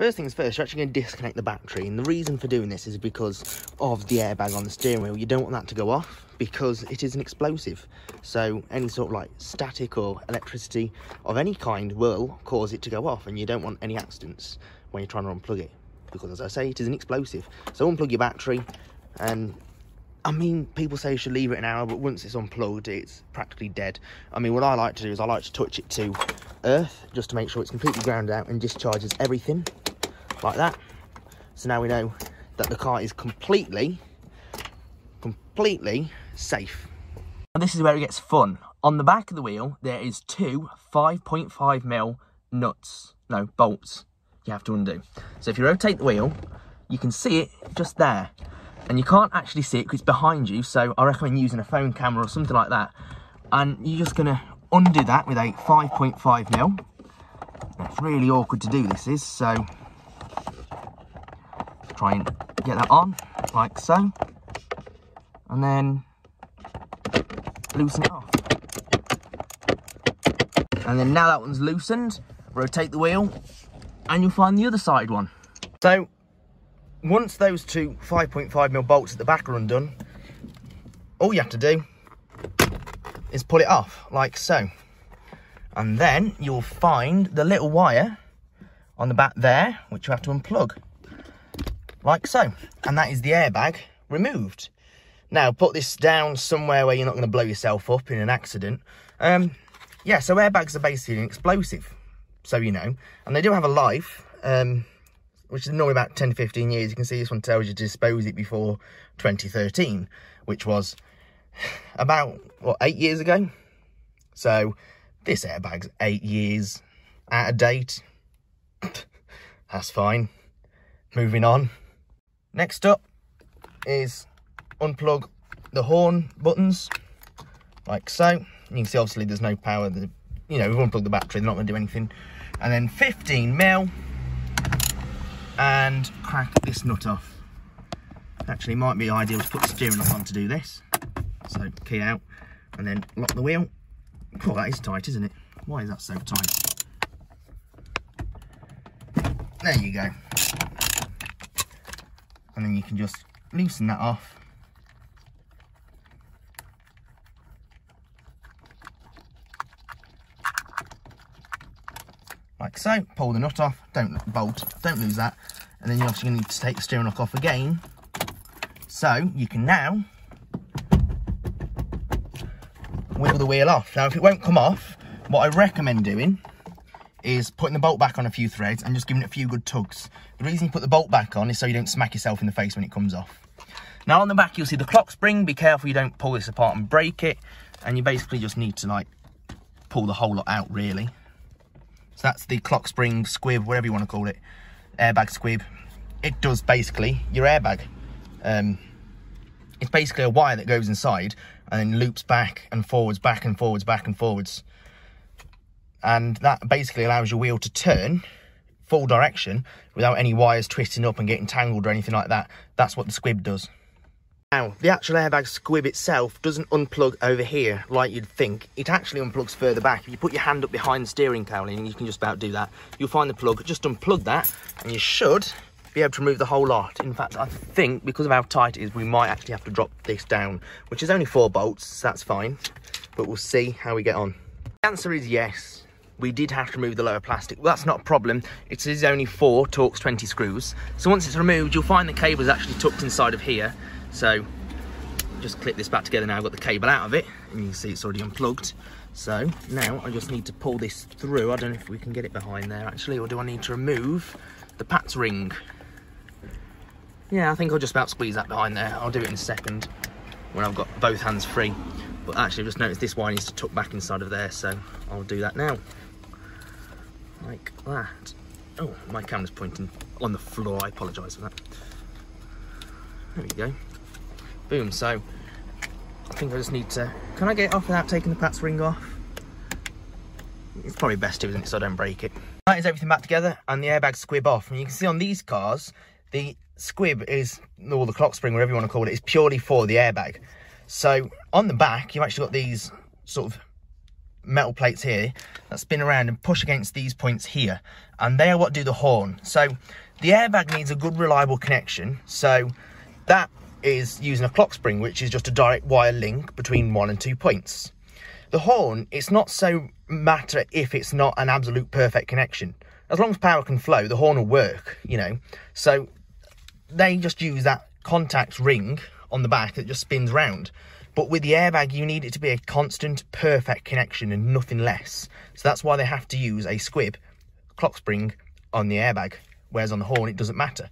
First things first, you're actually going to disconnect the battery. And the reason for doing this is because of the airbag on the steering wheel. You don't want that to go off because it is an explosive. So any sort of like static or electricity of any kind will cause it to go off. And you don't want any accidents when you're trying to unplug it. Because as I say, it is an explosive. So unplug your battery and I mean, people say you should leave it an hour, but once it's unplugged, it's practically dead. I mean, what I like to do is I like to touch it to earth, just to make sure it's completely ground out and discharges everything, like that. So now we know that the car is completely, completely safe. And this is where it gets fun. On the back of the wheel, there is two 5.5 mil nuts, no, bolts you have to undo. So if you rotate the wheel, you can see it just there and you can't actually see it because it's behind you so I recommend using a phone camera or something like that and you're just to undo that with a 5.5 mil it's really awkward to do this is so try and get that on like so. And then loosen it off. And then now that one's loosened rotate the wheel and you'll find the other side one. So once those two 5.5 mil bolts at the back are undone, all you have to do is pull it off like so. And then you'll find the little wire on the back there, which you have to unplug like so. And that is the airbag removed. Now put this down somewhere where you're not going to blow yourself up in an accident. Um, yeah, so airbags are basically an explosive, so you know, and they do have a life. Um, which is normally about 10 to 15 years. You can see this one tells you to dispose it before 2013, which was about, what, eight years ago? So this airbag's eight years out of date. That's fine. Moving on. Next up is unplug the horn buttons, like so. You can see obviously there's no power. The, you know, we've unplugged the battery, they're not going to do anything. And then 15 mil and crack this nut off. Actually, might be ideal to put the steering lock on to do this. So key out and then lock the wheel. Oh, that is tight, isn't it? Why is that so tight? There you go. And then you can just loosen that off. like so. Pull the nut off, don't bolt, don't lose that. And then you're obviously going to need to take the steering lock off again. So you can now wiggle the wheel off. Now if it won't come off, what I recommend doing is putting the bolt back on a few threads and just giving it a few good tugs. The reason you put the bolt back on is so you don't smack yourself in the face when it comes off. Now on the back you'll see the clock spring, be careful you don't pull this apart and break it. And you basically just need to like pull the whole lot out really. So that's the clock spring squib, whatever you want to call it, airbag squib. It does basically your airbag. Um, it's basically a wire that goes inside and then loops back and forwards, back and forwards, back and forwards. And that basically allows your wheel to turn full direction without any wires twisting up and getting tangled or anything like that. That's what the squib does. Now, the actual airbag squib itself doesn't unplug over here like you'd think. It actually unplugs further back. If you put your hand up behind the steering cowling, and you can just about do that, you'll find the plug. Just unplug that, and you should be able to remove the whole lot. In fact, I think because of how tight it is, we might actually have to drop this down, which is only four bolts, so that's fine. But we'll see how we get on. The answer is yes. We did have to remove the lower plastic. Well, that's not a problem. It is only four Torx 20 screws. So once it's removed, you'll find the cable is actually tucked inside of here so just clip this back together now, I've got the cable out of it, and you can see it's already unplugged. So now I just need to pull this through. I don't know if we can get it behind there actually, or do I need to remove the PATS ring? Yeah, I think I'll just about squeeze that behind there. I'll do it in a second when I've got both hands free. But actually, I've just noticed this wire needs to tuck back inside of there, so I'll do that now. Like that. Oh, my camera's pointing on the floor. I apologise for that. There we go. Boom, so I think I just need to, can I get it off without taking the PATS ring off? It's probably best to, isn't it, so I don't break it. That is everything back together and the airbag squib off. And you can see on these cars, the squib is, or the clock spring, whatever you want to call it, is purely for the airbag. So on the back, you've actually got these sort of metal plates here that spin around and push against these points here. And they are what do the horn. So the airbag needs a good reliable connection. So that is using a clock spring, which is just a direct wire link between one and two points. The horn, it's not so matter if it's not an absolute perfect connection. As long as power can flow, the horn will work, you know. So they just use that contact ring on the back that just spins round. But with the airbag, you need it to be a constant, perfect connection and nothing less. So that's why they have to use a squib clock spring on the airbag, whereas on the horn, it doesn't matter.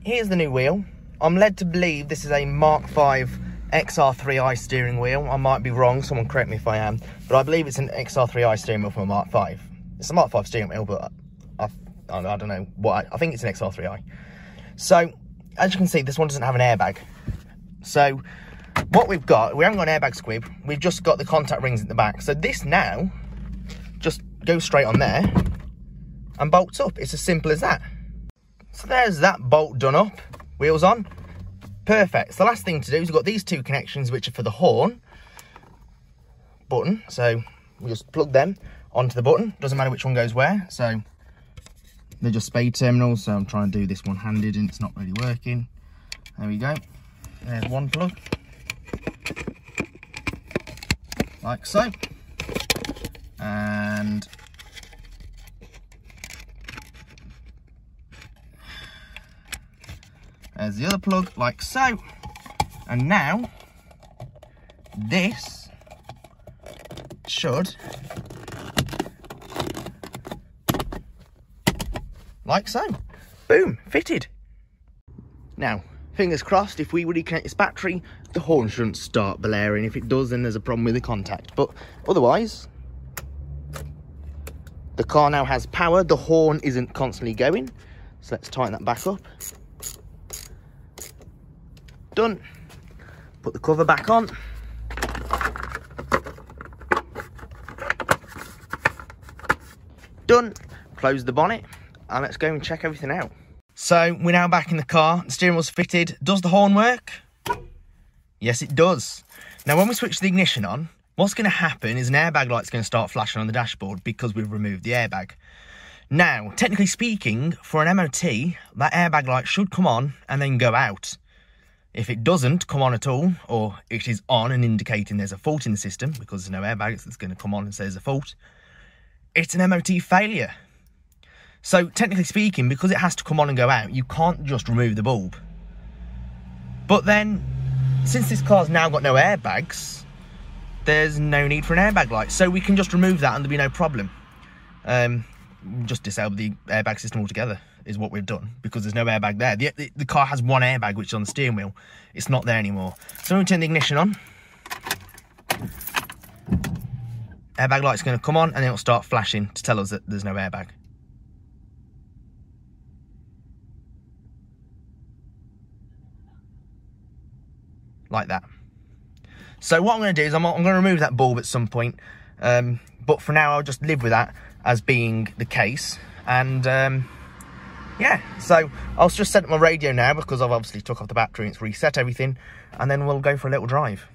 Here's the new wheel. I'm led to believe this is a Mark V XR3i steering wheel. I might be wrong, someone correct me if I am, but I believe it's an XR3i steering wheel from a Mark V. It's a Mark V steering wheel, but I, I, I don't know what, I, I think it's an XR3i. So, as you can see, this one doesn't have an airbag. So, what we've got, we haven't got an airbag squib, we've just got the contact rings at the back. So this now just goes straight on there and bolts up. It's as simple as that. So there's that bolt done up, wheels on. Perfect. So the last thing to do is we've got these two connections which are for the horn button. So we just plug them onto the button. Doesn't matter which one goes where. So they're just spade terminals. So I'm trying to do this one handed and it's not really working. There we go. There's one plug. Like so. And there's the other plug, like so. And now, this should, like so. Boom, fitted. Now, fingers crossed, if we reconnect this battery, the horn shouldn't start blaring. If it does, then there's a problem with the contact. But otherwise, the car now has power. The horn isn't constantly going. So let's tighten that back up. Done. Put the cover back on. Done. Close the bonnet and let's go and check everything out. So we're now back in the car. The steering wheel's fitted. Does the horn work? Yes, it does. Now, when we switch the ignition on, what's going to happen is an airbag light's going to start flashing on the dashboard because we've removed the airbag. Now, technically speaking, for an MOT, that airbag light should come on and then go out. If it doesn't come on at all, or it is on and indicating there's a fault in the system because there's no airbags that's going to come on and say there's a fault, it's an MOT failure. So technically speaking, because it has to come on and go out, you can't just remove the bulb. But then, since this car's now got no airbags, there's no need for an airbag light. So we can just remove that and there'll be no problem. Um, just disable the airbag system altogether is what we've done because there's no airbag there. The, the, the, car has one airbag, which is on the steering wheel. It's not there anymore. So we turn the ignition on, airbag light's going to come on and it'll start flashing to tell us that there's no airbag. Like that. So what I'm going to do is I'm, I'm going to remove that bulb at some point. Um, but for now, I'll just live with that as being the case. And um, yeah, so I'll just set up my radio now because I've obviously took off the battery and it's reset everything. And then we'll go for a little drive.